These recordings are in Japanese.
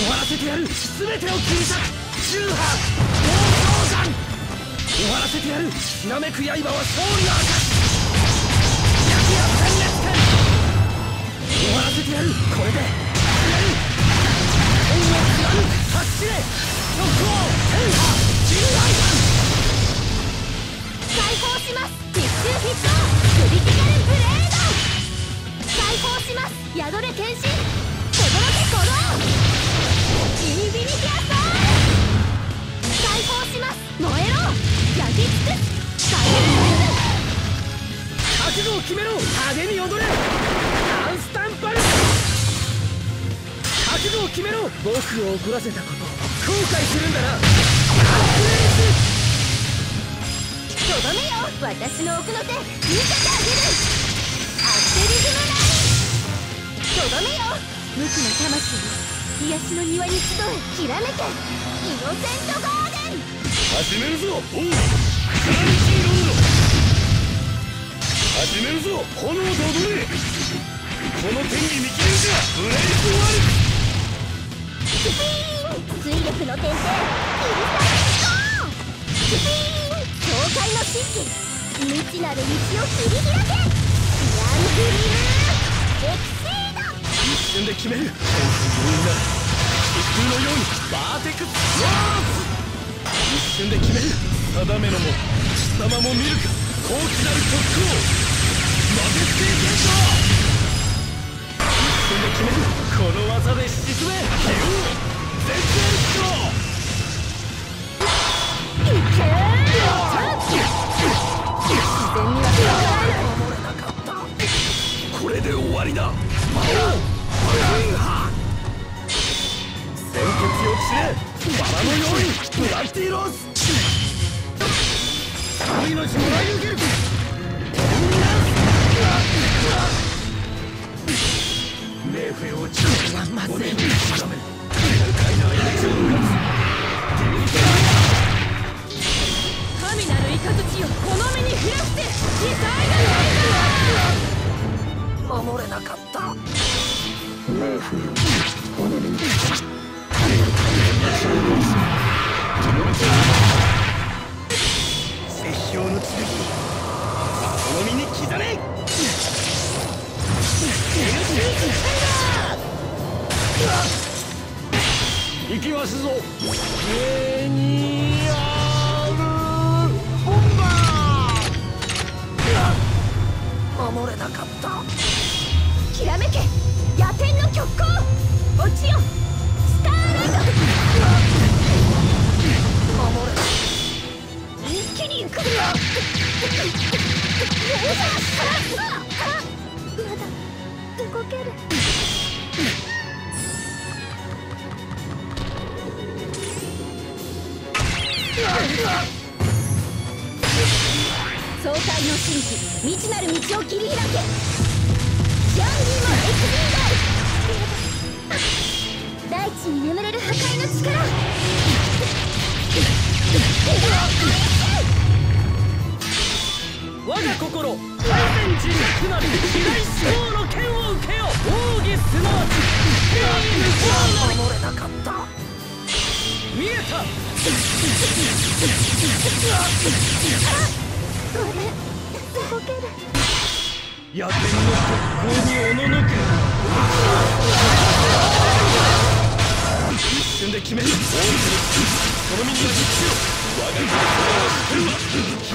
終わらせてやる。全てを切り裂く。重波。暴走山。終わらせてやる。ひらめく刃は勝利の証焼きや殲滅剣。終わらせてやる。これで。派手に踊れ。ダンスタンパル。覚悟を決めろ。僕を怒らせたこと。後悔するんだな。アップレースとどめよ。私の奥の手。見せてあげる。アクセリズムライン。とどめよ。無垢の魂を癒しの庭に集え。きらめけ。イノセントガーデン。始めるぞ王始めるぞ炎と踊れ。この天に見切れるかブレイクワルスピーン水力の天性キリスタルスピーン境界の神器未知なる道を切り開け。ヤングリムエクシード。一瞬で決める。センス強引な。疾風のようにバーテクス。ワース一瞬で決める定めのも貴様も見るか高貴なる特攻マジェスティゲート一瞬で決めるこの技で沈め気を全然いけ自然には守れ。なかったこれで終わりだ魔王鮮血を散れバラのように。ブラッティロス。命もらい受けるメフェを力がすぞ。総会の神秘未知なる道を切り開けジャンギーのエクビンド大地に眠れる破壊の力我が心大戦人くなる飛来志望の剣を受けよ。奥義すなわちビームフォー守れなかった。見えた。これ動ける野天の特攻におののく一瞬で決める大泉その身には実よ我が国の知ってるわ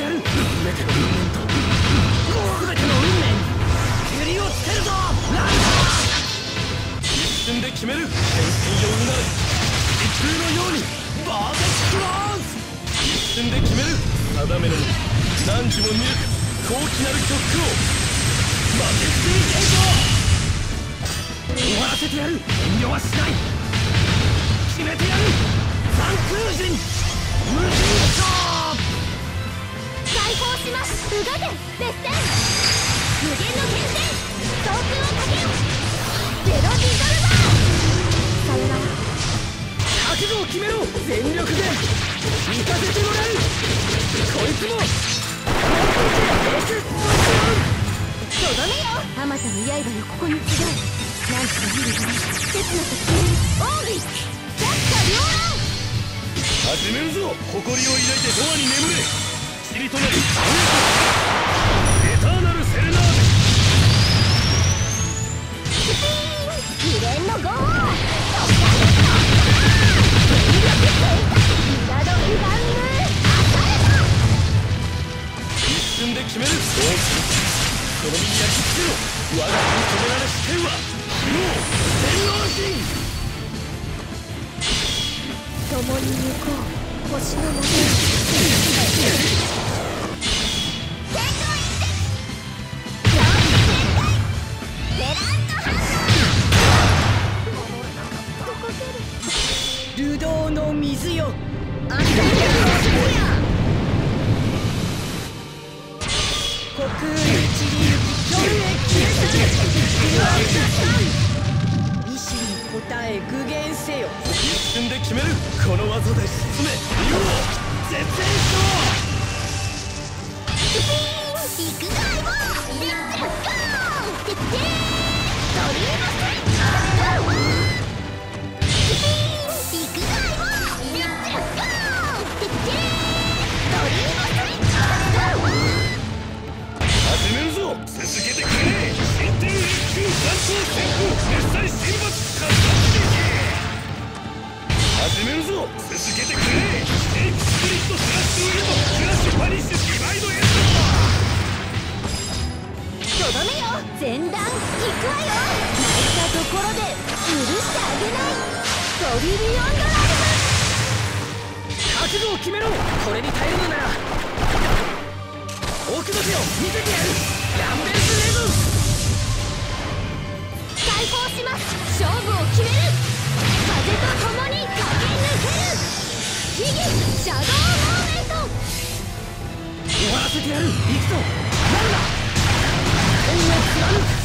てやる。全ての人間と全ての運命に蹴りをつけるぞ。ランダー一瞬で決める。変身をうなる。疾風のようにバーテックローズ一瞬で決める。定めの何時も見る。高貴なる曲を。マジックに抵抗終わらせてやる。遠慮はしない。決めてやる。残空人。無人勝動け絶戦無限の剣戦総空をかけよゼロディゾルバーさよなら覚悟を決めろ全力で行かせてもらうこいつも始めるぞ。誇りを抱いてドアに眠れ。塵となりエターナルセレナーデスピーンのゴードカ全力展開ミラドリガンヌアサレ一瞬で決めるそうその身に焼き付けろ我が手に止められ視点は非能天王神共に行こう。星のもと流の水よ。あんた。に虚空に散りゆき虚へ消えた意志に応え具現せよ。一瞬で決める。この技で進め。竜を絶縁し行くぞ相棒前段行くわよ泣いたところで許してあげないトリリオンドライブ覚悟を決めろこれに耐えるのなら奥の手を見せてやるランベルスレブ解放します勝負を決める風と共に駆け抜ける秘技シャドウモーメント終わらせてやる行くぞ。in the front.